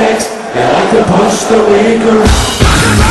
next, They like to punch the weaker.